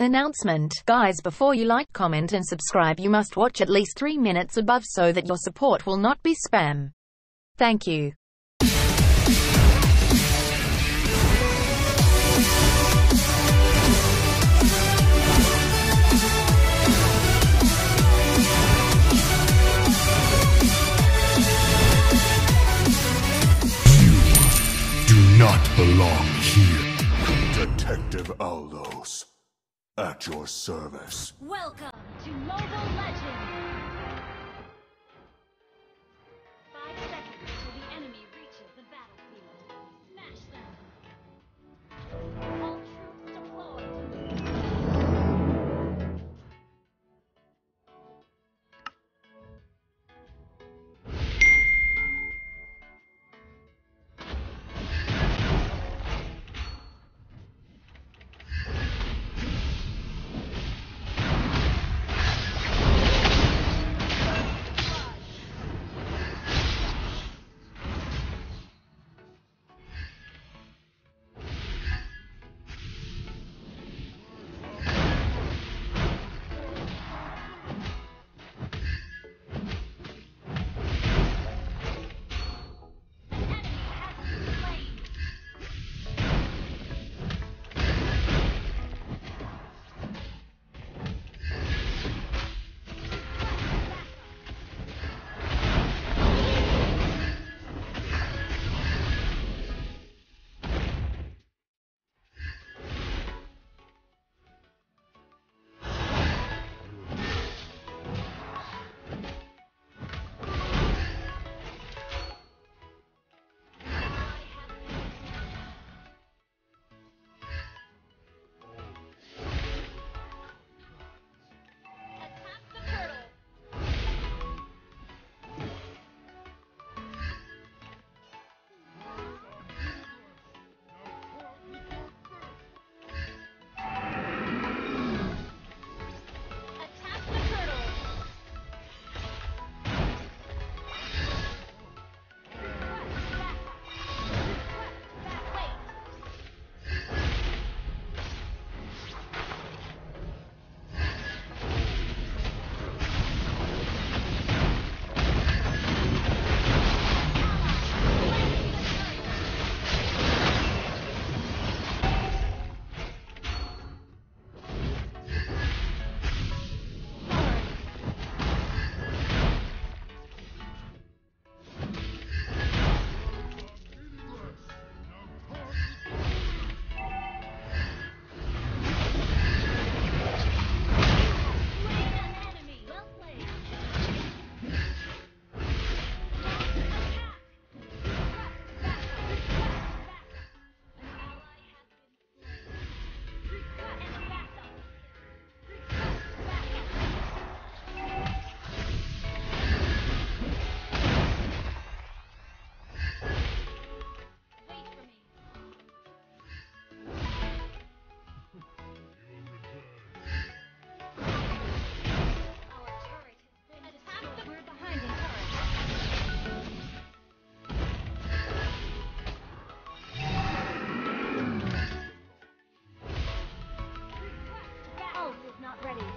Announcement Guys before you like comment and subscribe you must watch at least 3 minutes above so that your support will not be spam. Thank you. You do not belong here. Detective Aldous. At your service. Welcome to Mobile Legends. ready.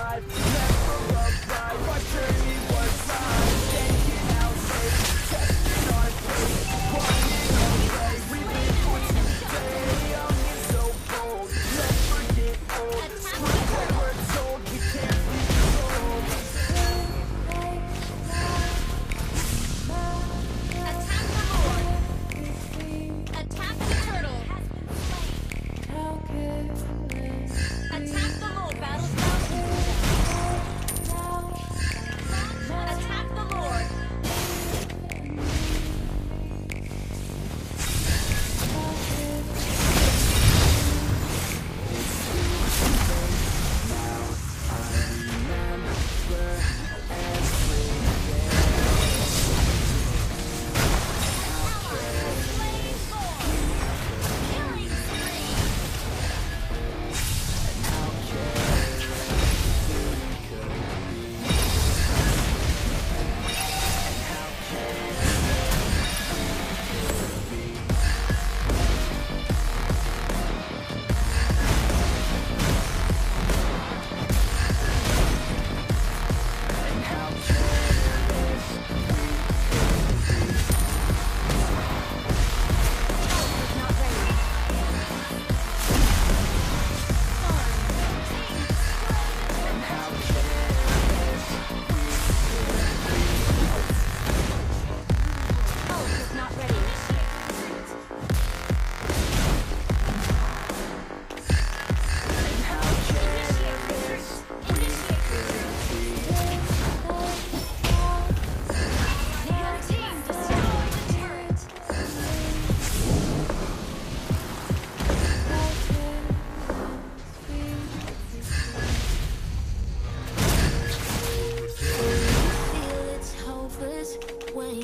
drive.